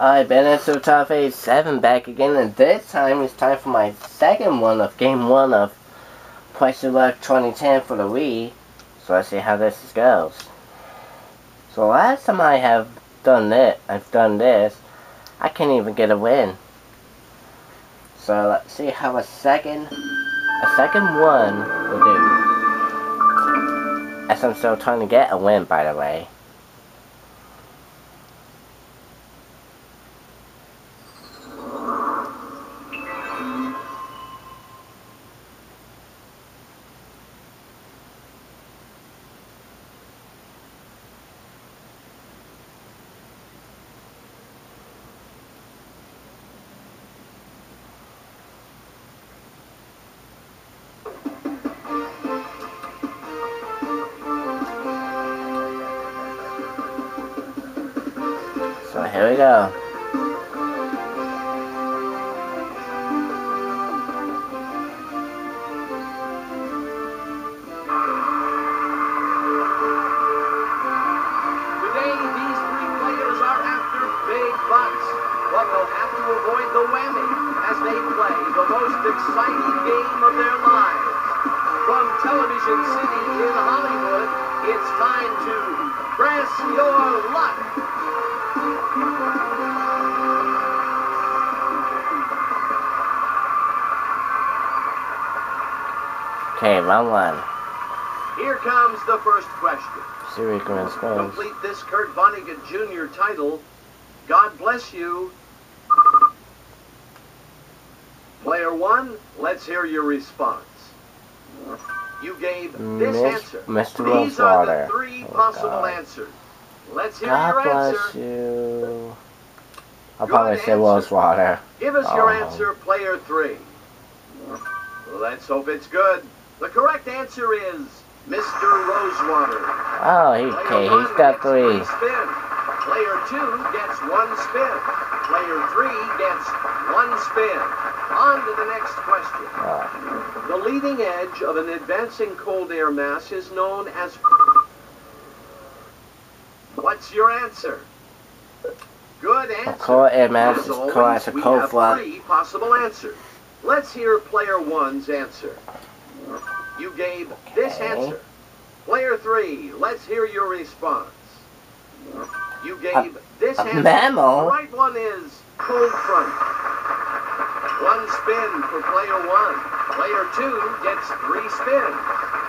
I've been into Top 7 back again, and this time it's time for my second one of Game 1 of of Luck 2010 for the Wii. So let's see how this goes. So last time I have done it, I've done this, I can't even get a win. So let's see how a second, a second one will do. As I'm still trying to get a win, by the way. From Television City in Hollywood, it's time to press your luck. Okay, round one. Here comes the first question. Grants goes. Complete this Kurt Vonnegut Jr. title. God bless you. Player one, let's hear your response. You gave this Miss- answer. Mr. These are Rosewater. the three Oh, possible God. answers. Let's hear God your bless answer. you. I'll Good probably say. Rosewater. Give us your Oh. answer, player three. Let's hope it's good. The correct answer is Mr. Rosewater. Oh, Player okay, he's got three. spins. Player two gets one spin. Player three gets one spin. On to the next question. Oh, The leading edge of an advancing cold air mass is known as. What's your answer? Good a answer. cold air mass is cold as a we cold have three possible answers. Let's hear player one's answer. You gave this answer. Player three, let's hear your response. You gave this a answer. mammal? The right one is cold front. One spin for player one. Player two gets three spins.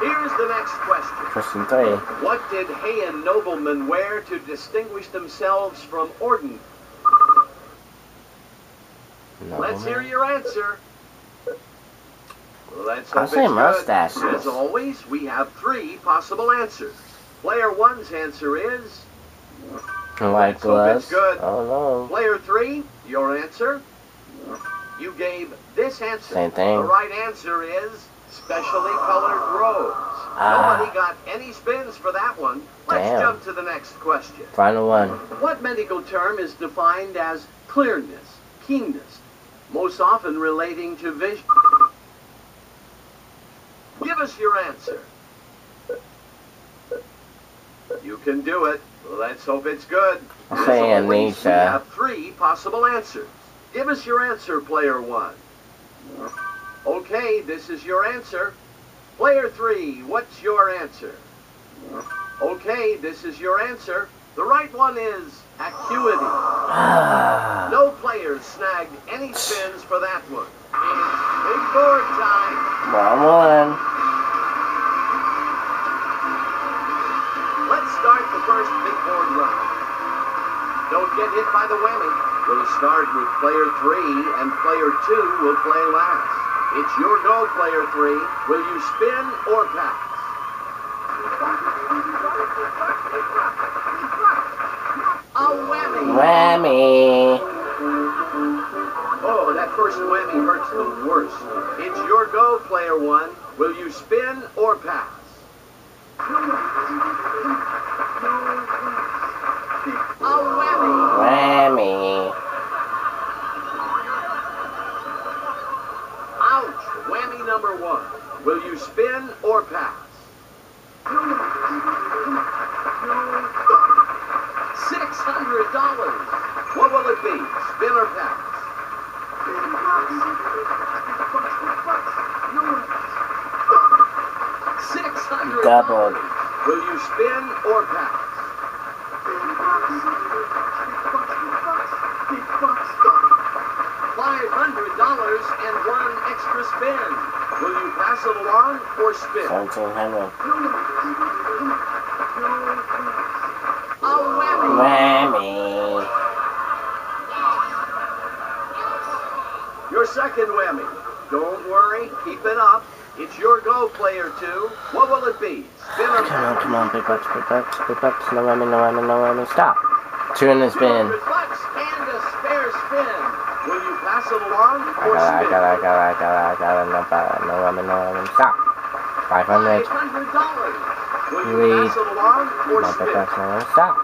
Here's the next question. Question three. What did Heian noblemen wear to distinguish themselves from Orden? No. Let's hear your answer. Let's I'll say mustache. As always, we have three possible answers. Player one's answer is Let's gloves. good. Oh player three. Your answer. You gave this answer. Same thing. The right answer is specially colored robes. Ah. Nobody got any spins for that one. Let's Damn. jump to the next question. Final one. What medical term is defined as clearness, keenness, most often relating to vision? Give us your answer. You can do it. Let's hope it's good. As say always, We have three possible answers. Give us your answer, player one. Okay, this is your answer. Player three, what's your answer? Okay, this is your answer. The right one is acuity. Ah. No players snagged any spins for that one. It's big board time. Round one. Get hit by the whammy. We'll start with player three, and player two will play last. It's your go, player three. Will you spin or pass? A whammy. Whammy. Oh, that first whammy hurts the worst. It's your go, player one. Will you spin or pass? A whammy. Whammy. number one. Will you spin or pass? $600. What will it be? Spin or pass? $600. Will you spin or pass? $500 and one extra spin. Will you pass it along or spin? Seventeen hundred. A whammy. Whammy. Your second whammy. Don't worry, keep it up. It's your go, player two. What will it be? Spin or Come on, come on, big bucks, big bucks, big bucks. No whammy, no whammy, no whammy. Stop. Two in the spin. It, I got it. No, ba- no whammy, no whammy. Stop. Five hundred. $500. Will you Three. it along or Come on, big spin? bucks, no whammy. Stop.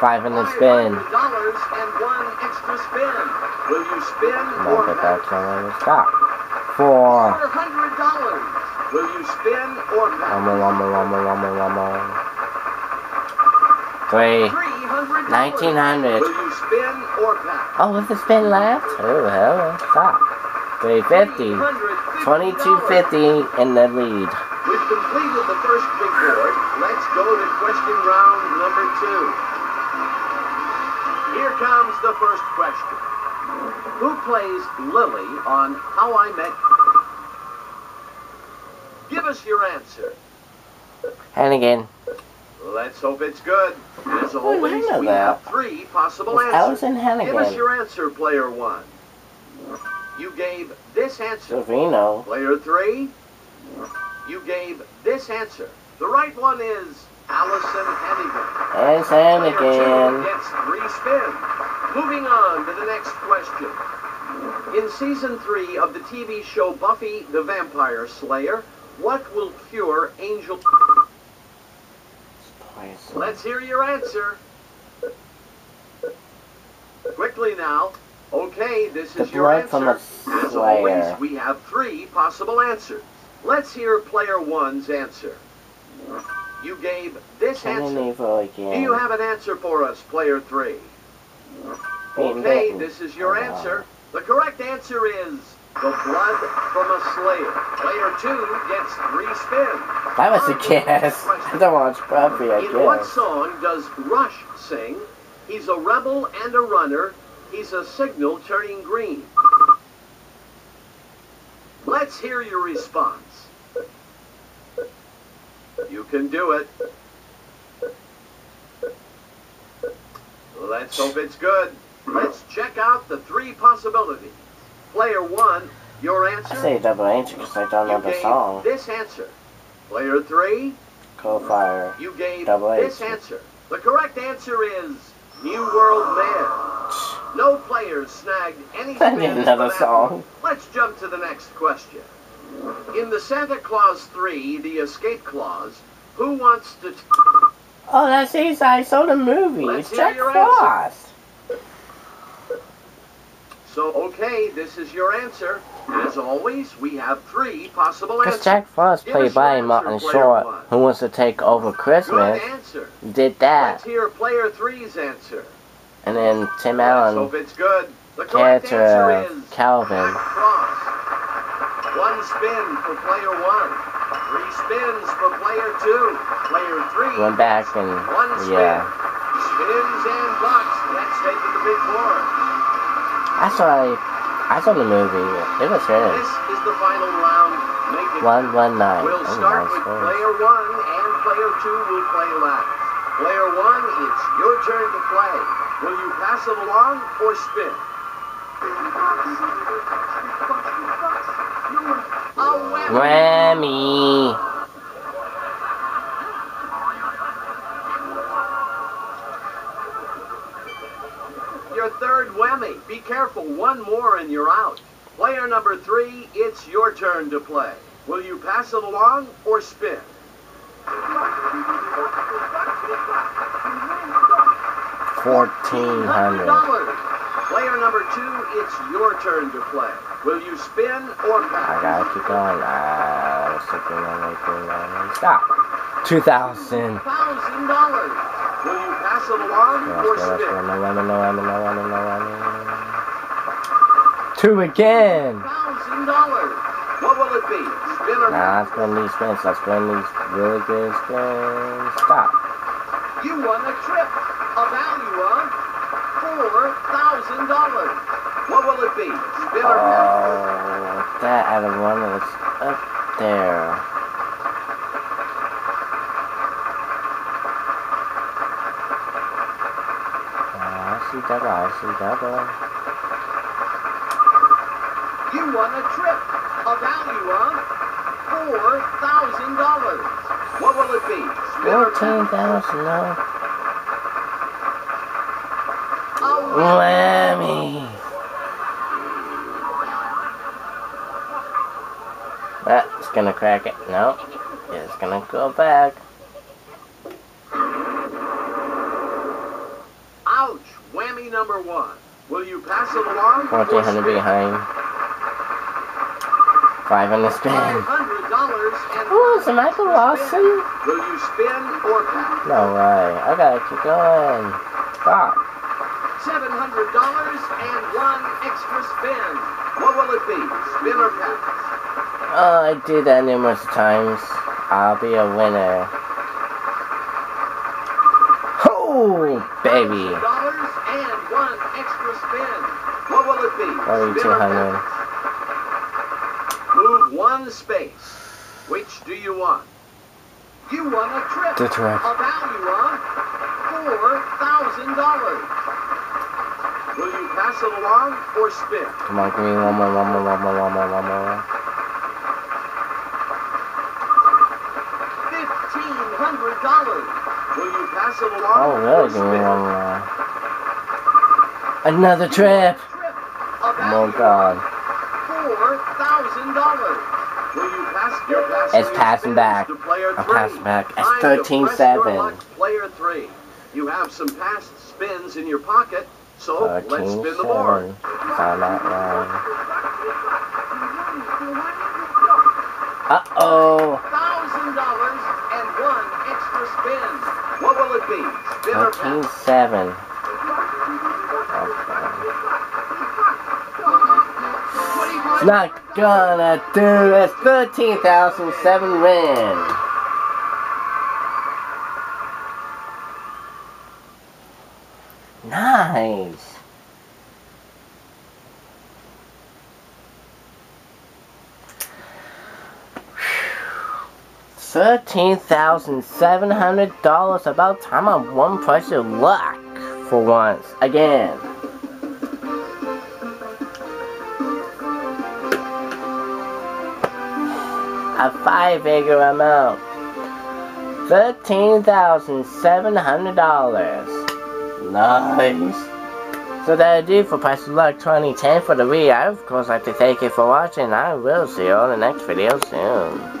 Five hundred spin. $500 and one extra spin. Will you spin Come or on, big pass? bucks, no. Stop. Four. Will you spin or? One one one more, one more, one more. Three. 1900. Will you spin or pass? Oh, with the spin left? Oh, hell. Stop. 350. $350. 2250 in the lead. We've completed the first big board. Let's go to question round number two. Here comes the first question. Who plays Lily on How I Met? Give us your answer. And again. Let's hope it's good. As Oh, always, we that. have three possible It's answers. Allison Give us your answer, player one. You gave this answer. Savino. Player three, you gave this answer. The right one is Alyson Hannigan. Two Hannigan. gets three spins. Moving on to the next question. In season three of the TV show Buffy the Vampire Slayer, what will cure Angel? Let's hear your answer. Quickly now. Okay, this The is your blood answer. from a As always, we have three possible answers. Let's hear player one's answer. You gave this answer. Do you have an answer for us, player three? Okay, this is your answer. The correct answer is the blood from a slayer. Player two gets three spins. That was a guess. I don't watch Buffy, I guess. In what song does Rush sing? He's a rebel and a runner. He's a signal turning green. Let's hear your response. You can do it. Let's hope it's good. Let's check out the three possibilities. Player one, your answer. I say double answer because I don't know the song. this answer. Player three, Cold Fire. you gave Double this H. answer. The correct answer is New World Man. No players snagged any I spins for the that song. Let's jump to the next question. In the Santa Clause 3, the escape clause, who wants to... T- Oh, that's easy. I saw the movie. Let's Jack your answer. So, okay, this is your answer. As always, we have three possible answers. Because. Jack Frost played by Martin Short, one. who wants to take over Christmas, answer. did that. Let's hear player three's answer. And then Tim Allen, it's good. The character answer of is Calvin. Frost. One spin for player one. Three spins for player two. Player three. went back and, One spin. yeah. Spins and bucks. Let's take to the big board. I saw, I saw the movie. It was good. This is the final round. Make. One, one, nine. We'll Oh, start nice with words. player one, and player two will play last. Player one, it's your turn to play. Will you pass it along or spin? A whammy. Whammy. Be careful, one more and you're out. Player number three, it's your turn to play. Will you pass it along or spin? Fourteen $100. Player number two, it's your turn to play. Will you spin or I gotta keep going. Ah, let's keep. Stop. Two thousand. Thousand dollars. Will you pass it along or spin? No whammy, no whammy, no whammy, no. Two again. Thousand dollars. What will it be? Spinner Nah, let's go these spins. Let's go these really good spins. Stop. You won a trip. A value of four thousand dollars. What will it be? Spinner Oh, that out of one is up there. I see double, I see double. You won a trip. A value of four thousand dollars. What will it be? Spinner Fourteen thousand, no. A Whammy! That's gonna crack it. No. It's gonna go back. Whammy number one. Will you pass it along? or 1400 spin? behind. Five on the Five spin. hundred dollars and Oh, is it Michael Larson? Will you spin or pass? No way. I gotta keep going. Stop. Seven hundred dollars and one extra spin. What will it be? Spin or pass? Oh, I did that numerous times. I'll be a winner. Oh, baby. Dollars and one extra spin. What will it be? Spin or 4200. pass? Move one space. Which do you want? You won a trip. The trip. A value of four thousand dollars. Will you pass it along or spin? Come on, give me one more, one more, one more, one more, one more. Fifteen hundred dollars. Will you pass it along Oh, or really? Give me spin? one more. Another trip. Oh my god. It's passing back. I'm passing back. It's 13 7. You have some past spins in your pocket, so let's spin the board. Uh oh. Thousand dollars and one extra spin. What will it be? Spin 13 7. Not gonna do it. Thirteen thousand seven win. Nice. Thirteen thousand seven hundred dollars. About time I won Press Your Luck for once again. A five-figure amount. Thirteen thousand seven hundred dollars. Nice. So that'll do for Press Your Luck 2010 for the Wii. I of course like to thank you for watching. I will see you on the next video soon.